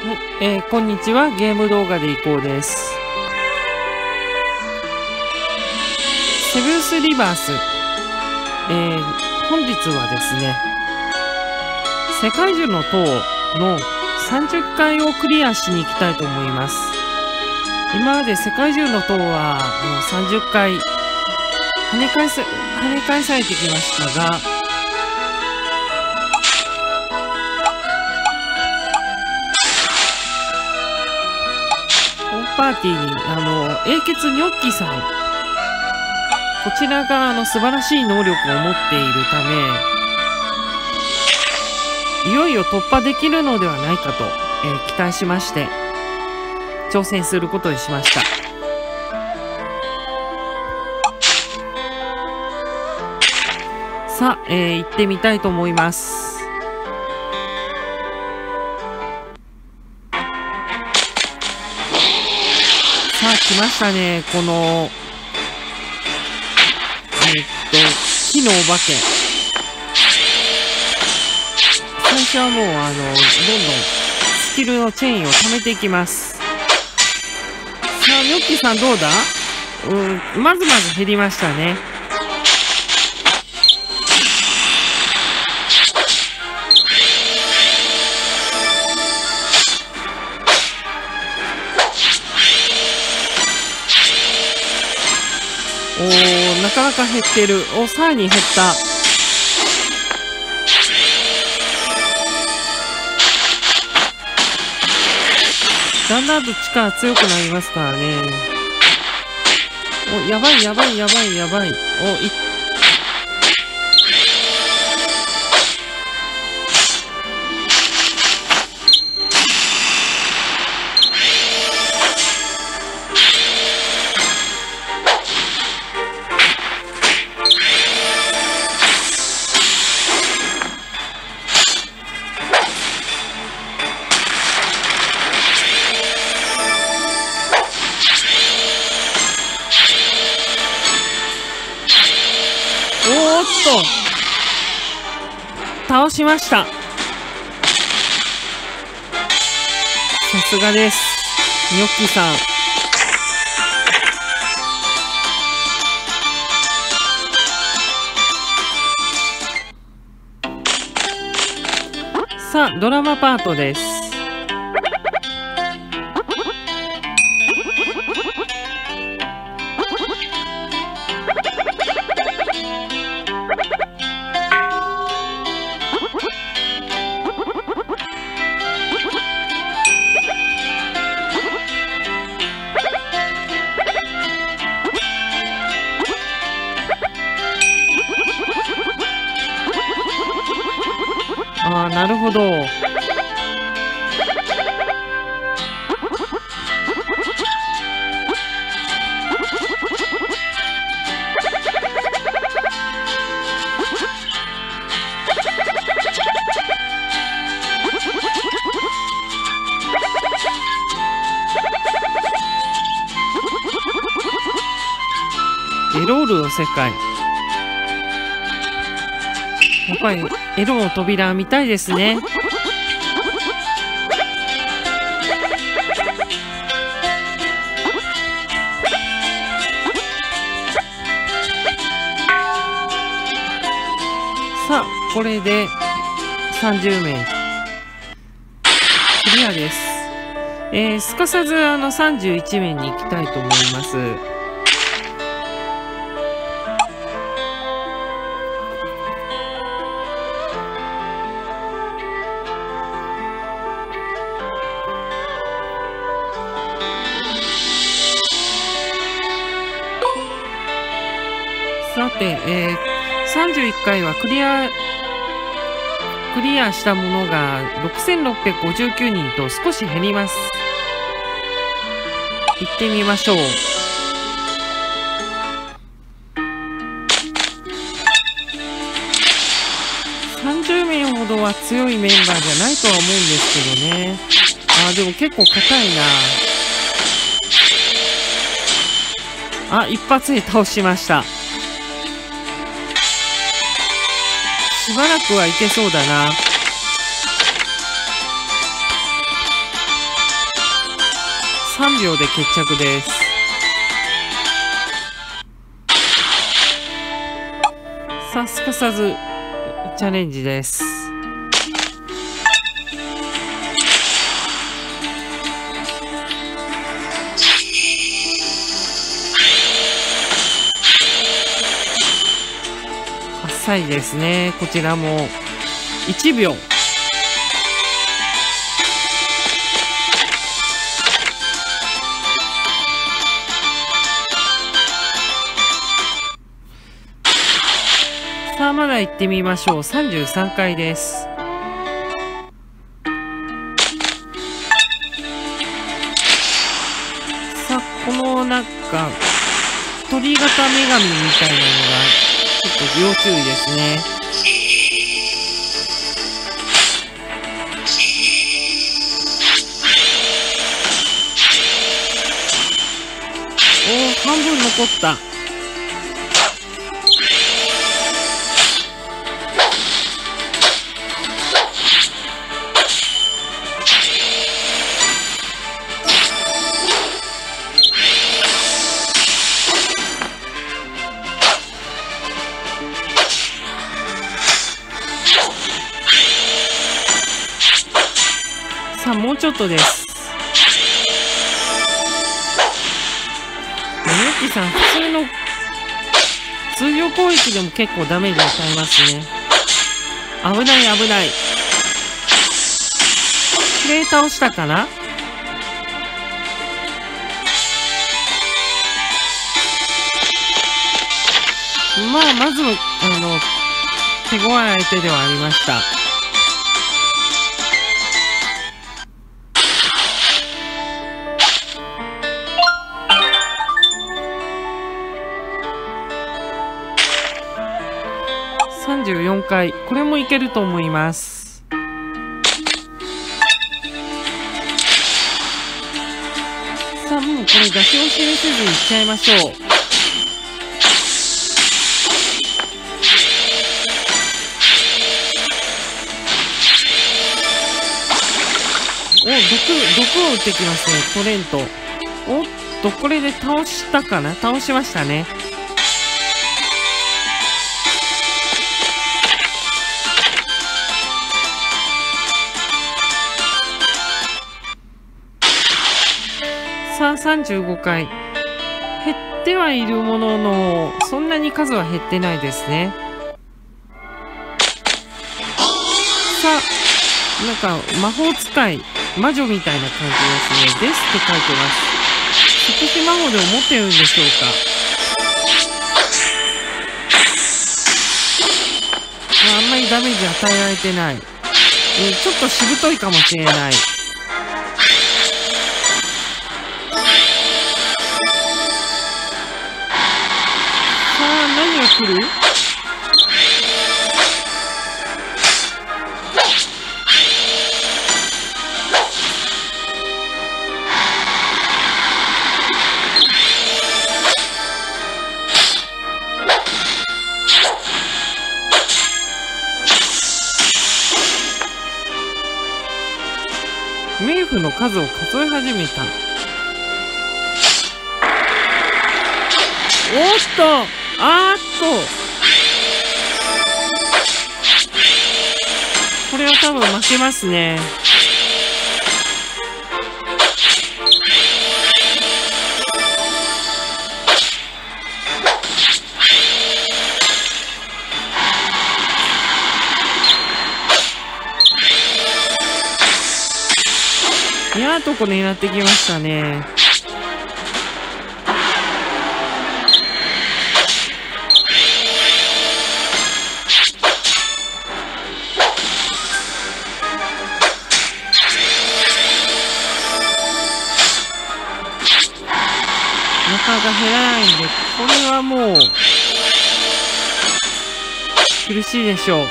はい、えー、こんにちは。ゲーム動画でいこうです。セブンスリバース。えー、本日はですね、世界中の塔の30回をクリアしに行きたいと思います。今まで世界中の塔はもう30回跳ね返さ、跳ね返されてきましたが、パーティーに、あの、英傑ニョッキさん、こちらが、あの、素晴らしい能力を持っているため、いよいよ突破できるのではないかと、えー期待しまして、挑戦することにしました。さあ、えー行ってみたいと思います。さあ、来ましたね。この、えっと、木のお化け。最初はもう、あの、どんどんスキルのチェーンを貯めていきます。さあ、ニョッキさんどうだ？うん、まずまず減りましたね。お、なかなか減ってる。お、さらに減った。だんだんと力強くなりますからね。お、やばいやばいやばいやばい。お、い、と倒しました。さすがです。ニョッキさん。さあドラマパートです。ルの世界やっぱりエロの扉見たいですね。さあ、これで30名クリアです。えー、すかさずあの31名に行きたいと思います。回はクリア、クリアしたものが6659人と少し減ります。行ってみましょう。30名ほどは強いメンバーじゃないとは思うんですけどね。あー、でも結構硬いな。あ、一発で倒しました。しばらくはいけそうだな。3秒で決着です。さあ、すかさず、チャレンジです。浅いですね。こちらも。1秒。さあまだ行ってみましょう。33回です。さあこのなんか鳥型女神みたいなのがちょっと要注意ですね。おお半分残った。さあもうちょっとですヨッキさん普通の通常攻撃でも結構ダメージ与えますね。危ない危ない。プレー倒したかな？まあまずあの手強い相手ではありました。34回。これもいけると思います。さあもうこれ出し惜しみせずにいっちゃいましょう。お毒毒を打ってきますね。トレント。おっとこれで倒したかな？倒しましたね。35回減ってはいるもののそんなに数は減ってないですね。さなんか魔法使い魔女みたいな感じですね。ですって書いてます。即死魔法で思ってるんでしょうか。あんまりダメージ与えられてない、えちょっとしぶといかもしれない。来る？冥府の数を数え始めた。おっとあーっこれは多分負けますね。嫌なとこ狙ってきましたね。か減らないんで、これはもう、苦しいでしょう。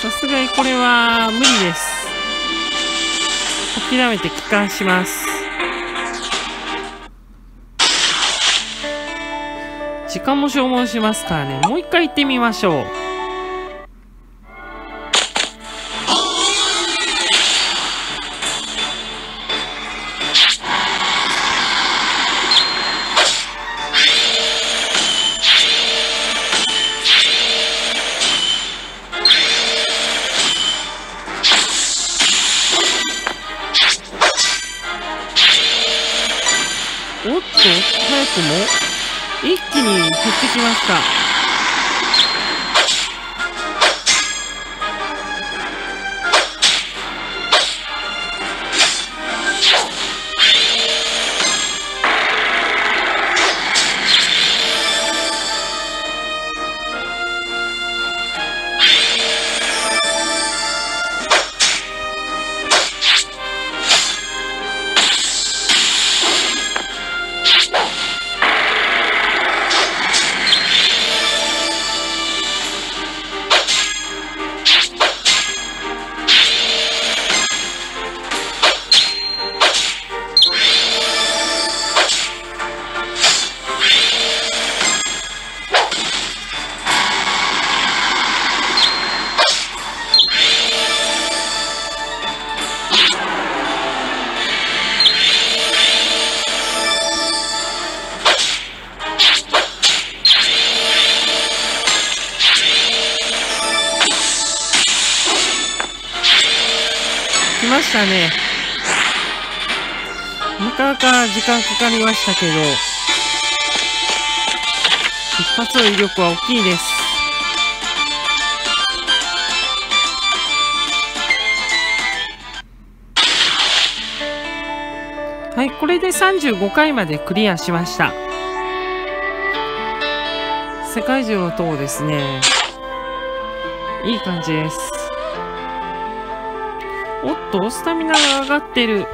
さすがにこれは無理です。諦めて帰還します間も消耗しますからね。もう一回行ってみましょう。きね。なかなか時間かかりましたけど一発の威力は大きいです。はいこれで35回までクリアしました。世界中の塔ですね。いい感じです。おっと、スタミナが上がってる。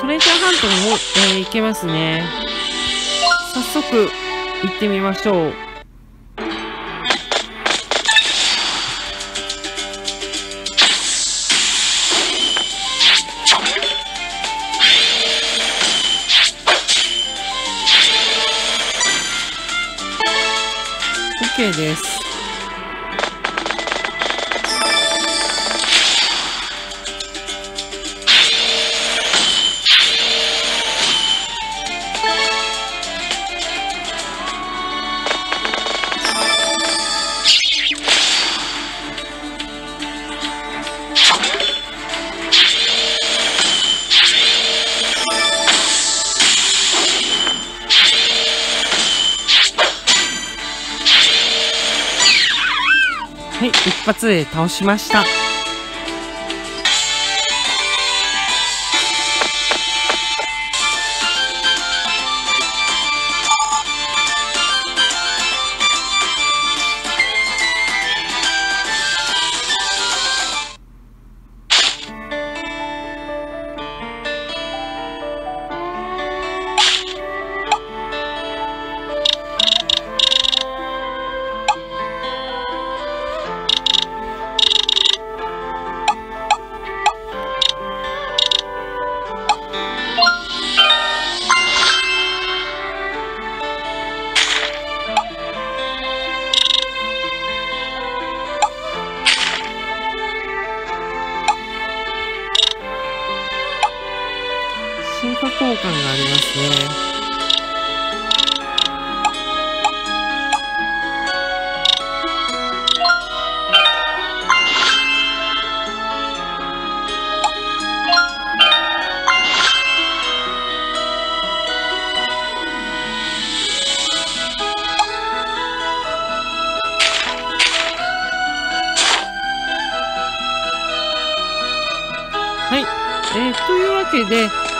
トレジャーハントも、えー、いけますね。早速、行ってみましょう。OK です。はい、一発で倒しました。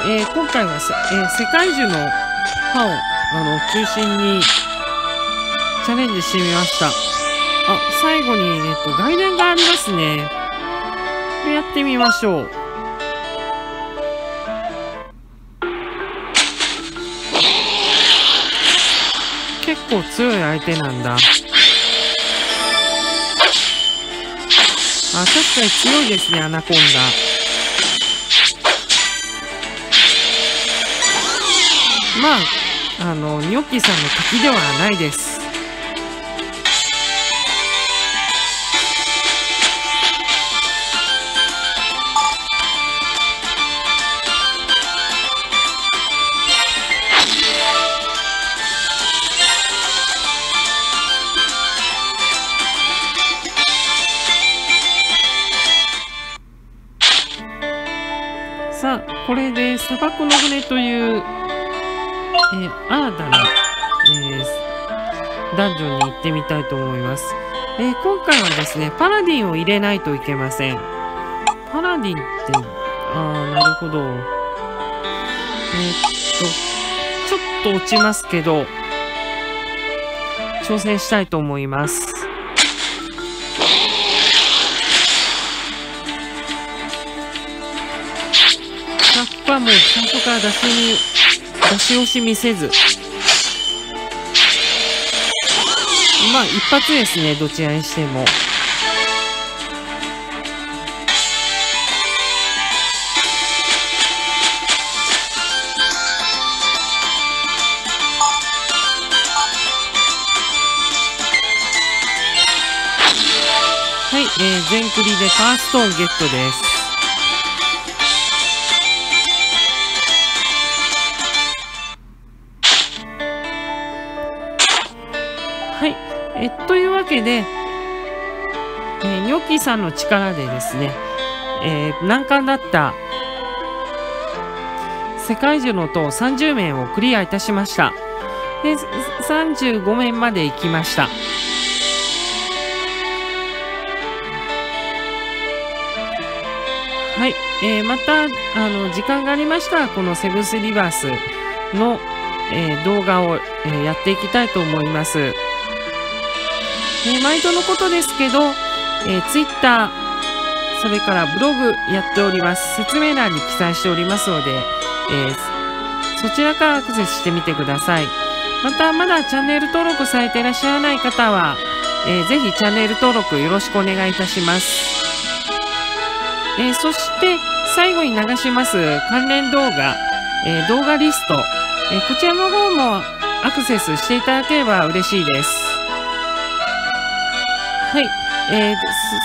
えー、今回は、えー、世界中の歯を、あの、中心にチャレンジしてみました。あ、最後に、えっと、外伝がありますね。これやってみましょう。結構強い相手なんだ。あ、確かに強いですね、アナコンダ。まああのニョッキーさんの敵ではないです。さあ、これで砂漠の船という、えー、新たな、えー、ダンジョンに行ってみたいと思います。えー、今回はですね、パラディンを入れないといけません。パラディンって、あー、なるほど。えー、っと、ちょっと落ちますけど、挑戦したいと思います。はもう最初から出しに、出し惜しみせず。まあ一発ですね、どちらにしても。はい、えー、全クリでファーストーンゲットです。えというわけで、えー、ニョッキーさんの力でですね、えー、難関だった世界中の塔30面をクリアいたしました。で、35面まで行きました。はい。えー、また、あの、時間がありましたら、このセブンスリバースの、えー、動画を、えー、やっていきたいと思います。え毎度のことですけど、えー、Twitter、それからブログやっております。説明欄に記載しておりますので、えー、そちらからアクセスしてみてください。また、まだチャンネル登録されていらっしゃらない方は、えー、ぜひチャンネル登録よろしくお願いいたします。えー、そして、最後に流します関連動画、えー、動画リスト、えこちらの方もアクセスしていただければ嬉しいです。はい。えー、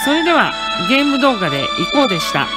それではゲーム動画でいこうでした。